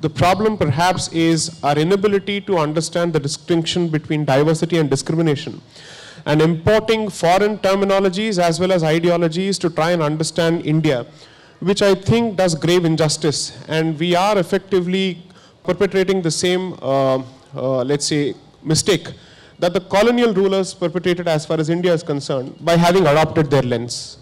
The problem perhaps is our inability to understand the distinction between diversity and discrimination and importing foreign terminologies as well as ideologies to try and understand India, which I think does grave injustice. And we are effectively perpetrating the same, uh, uh, let's say, mistake that the colonial rulers perpetrated as far as India is concerned by having adopted their lens.